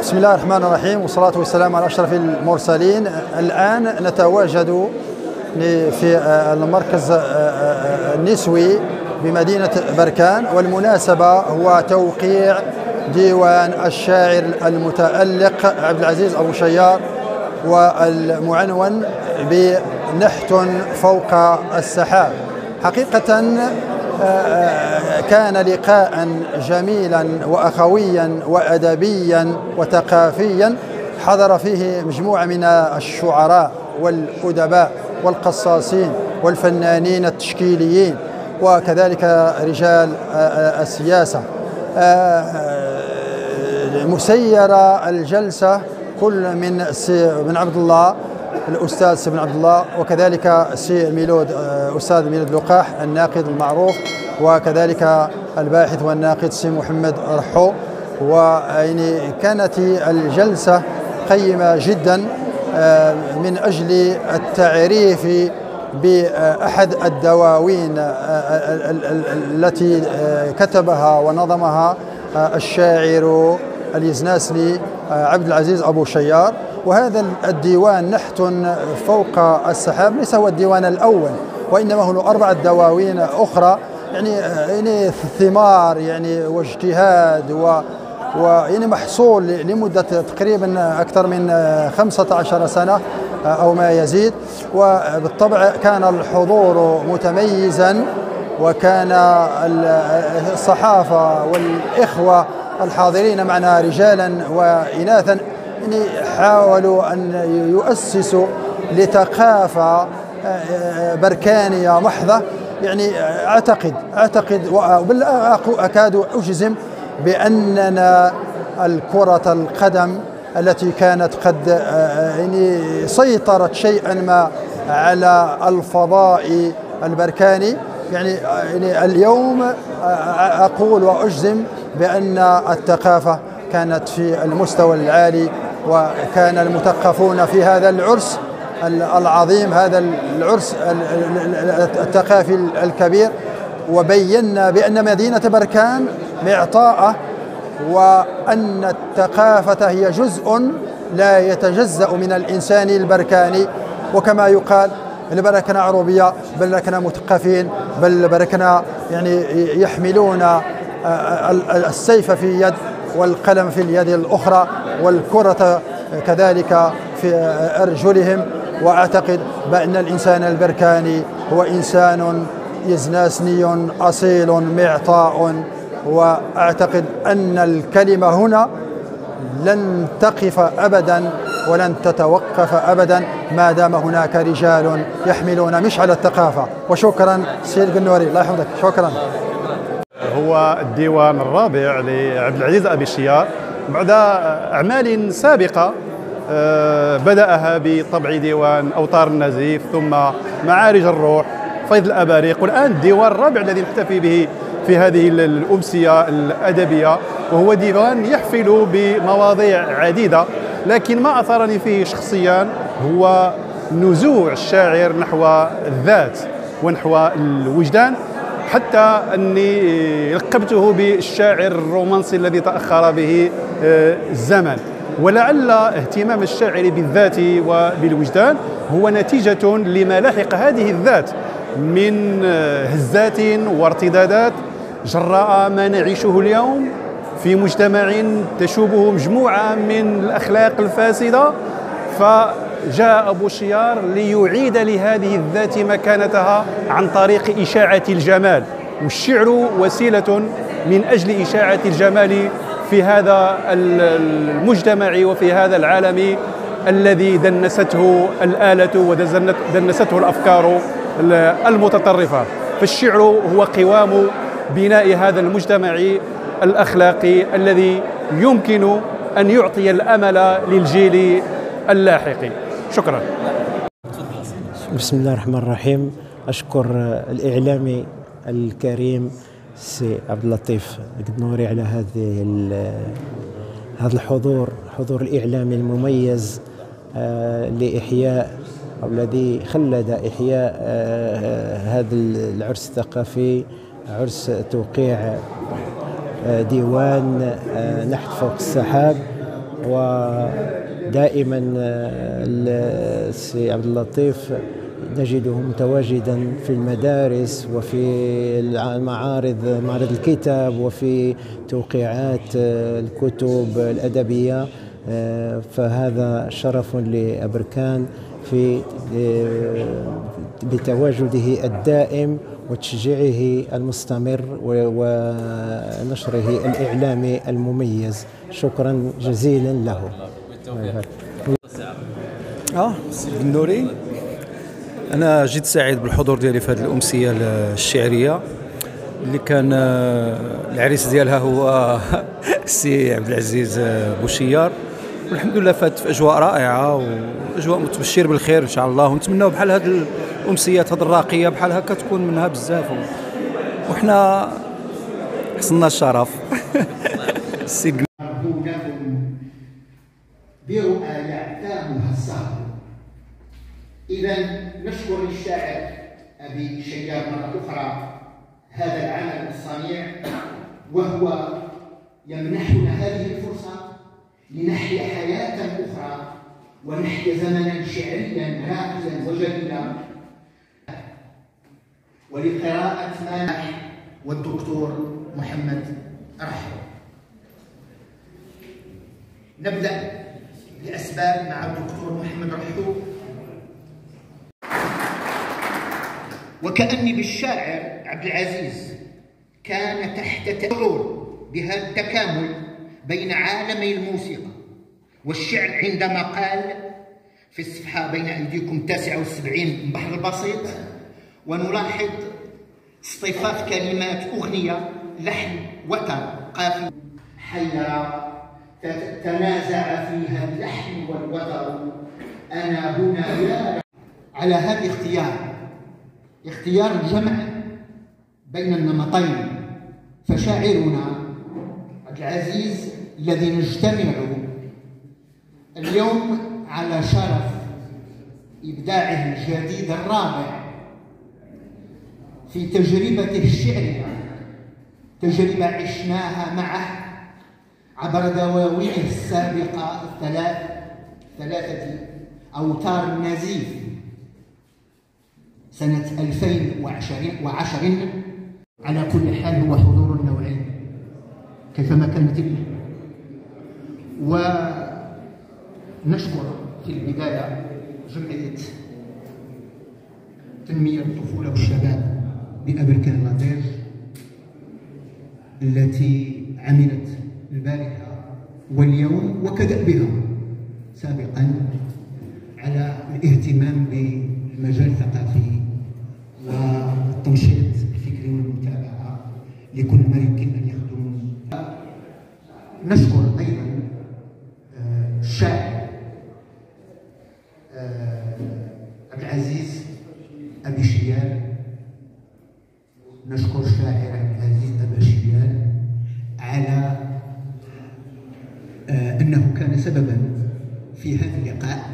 بسم الله الرحمن الرحيم والصلاة والسلام على أشرف المرسلين. الآن نتواجد في المركز النسوي بمدينة بركان والمناسبة هو توقيع ديوان الشاعر المتألق عبد العزيز أبو شيار والمعنون بنحت فوق السحاب. حقيقة كان لقاء جميلا واخويا وادبيا وثقافيا. حضر فيه مجموعة من الشعراء والأدباء والقصاصين والفنانين التشكيليين وكذلك رجال السياسة. مسيره الجلسة كل من من عبد الله الأستاذ سي بن عبد الله وكذلك سي ميلود أستاذ ميلود لقاح الناقد المعروف وكذلك الباحث والناقد سي محمد رحو. ويعني كانت الجلسة قيمة جدا من أجل التعريف بأحد الدواوين التي كتبها ونظمها الشاعر اليزناسلي عبد العزيز أبو شيار. وهذا الديوان نحت فوق السحاب ليس هو الديوان الأول وإنما هو اربعه دواوين أخرى يعني يعني ثمار يعني واجتهاد و ويعني محصول لمدة تقريبا أكثر من 15 سنة أو ما يزيد. وبالطبع كان الحضور متميزا وكان الصحافة والإخوة الحاضرين معنا رجالا وإناثا. يعني حاولوا أن يؤسسوا لثقافة بركانية محضة. يعني أعتقد أعتقد وبل أكاد أجزم بأننا الكرة القدم التي كانت قد يعني سيطرت شيئا ما على الفضاء البركاني. يعني, يعني اليوم أقول وأجزم بأن الثقافة كانت في المستوى العالي وكان المثقفون في هذا العرس العظيم هذا العرس الثقافي الكبير وبينا بأن مدينة بركان معطاءة وأن الثقافة هي جزء لا يتجزأ من الإنسان البركاني. وكما يقال البركنة عروبية بل بركنا مثقفين بل بركنا يعني يحملون السيف في يد والقلم في اليد الأخرى والكرة كذلك في أرجلهم. وأعتقد بأن الإنسان البركاني هو إنسان يزناسني أصيل معطاء. وأعتقد أن الكلمة هنا لن تقف أبدا ولن تتوقف أبدا ما دام هناك رجال يحملون مشعل الثقافة. وشكرا سيد قنوري الله يحفظك. شكرا. هو الديوان الرابع لعبد العزيز أبي الشيار بعد أعمال سابقة آه، بدأها بطبع ديوان أوطار النزيف ثم معارج الروح فيض الأباريق والآن الديوان الرابع الذي نحتفي به في هذه الأمسية الأدبية وهو ديوان يحفل بمواضيع عديدة لكن ما أثارني فيه شخصيا هو نزوع الشاعر نحو الذات ونحو الوجدان. حتى أني لقبته بالشاعر الرومانسي الذي تأخر به آه، الزمن. ولعل اهتمام الشاعر بالذات وبالوجدان هو نتيجة لما لحق هذه الذات من هزات وارتدادات جراء ما نعيشه اليوم في مجتمع تشوبه مجموعة من الأخلاق الفاسدة. فجاء أبو شيار ليعيد لهذه الذات مكانتها عن طريق إشاعة الجمال. والشعر وسيلة من أجل إشاعة الجمال في هذا المجتمع وفي هذا العالم الذي دنسته الآلة ودنسته الأفكار المتطرفة. فالشعر هو قوام بناء هذا المجتمع الأخلاقي الذي يمكن أن يعطي الأمل للجيل اللاحق. شكرا. بسم الله الرحمن الرحيم. أشكر الإعلامي الكريم سي عبد اللطيف قدنوري على هذه هذا الحضور حضور الإعلامي المميز آه، لإحياء أو الذي خلد إحياء آه، هذا العرس الثقافي عرس توقيع آه، ديوان نحت فوق السحاب ودائما السي عبد اللطيف نجده متواجدا في المدارس وفي المعارض معرض الكتاب وفي توقيعات الكتب الأدبية فهذا شرف لأبركان في بتواجده الدائم وتشجيعه المستمر ونشره الإعلامي المميز. شكرا جزيلا له. آه النوري. أنا جد سعيد بالحضور ديالي في هذه الأمسية الشعرية. اللي كان آه، العريس ديالها هو السي عبد العزيز آه، بوشيار. والحمد لله فات في أجواء رائعة وأجواء متبشر بالخير إن شاء الله. ونتمناو بحال هذه الأمسيات هذه الراقية بحال هكا تكون منها بزاف. وحنا حصلنا الشرف. برؤى يعتامها السهر إذا نشكر الشاعر أبي شيار مرة أخرى هذا العمل الصنيع وهو يمنحنا هذه الفرصة لنحيا حياة أخرى ونحيا زمنا شعريا راقيا وجميلا ولقراءة مانح والدكتور محمد رحمه نبدأ. بأسباب مع الدكتور محمد رحو وكأني بالشاعر عبد العزيز كان تحت تأثر بهذا التكامل بين عالمي الموسيقى والشعر عندما قال في الصفحة بين أيديكم 79 بحر البسيط ونلاحظ اصطفاف كلمات أغنية لحن وتر قافي حير تنازع فيها اللحن والوتر. أنا هنا يا على هذا الاختيار اختيار الجمع بين النمطين. فشاعرنا عبد العزيز الذي نجتمع اليوم على شرف إبداعه الجديد الرابع في تجربته الشعرية تجربة عشناها معه عبر دواوينه السابقة الثلاث ثلاثة أوتار النزيف سنة 2010 على كل حال هو حضور نوعي كيفما كانت ونشكر في البداية جمعية تنمية الطفولة والشباب بأمريكان التي عملت البارحة واليوم وكدأبها سابقا على الاهتمام بالمجال الثقافي والتنشيط الفكري والمتابعة لكل ما يمكن أن يخدم. نشكر أيضا آه، الشاعر آه، عبد العزيز أبي شيال نشكر الشاعر عبد العزيز أبي شيال على آه، أنه كان سببا في هذا اللقاء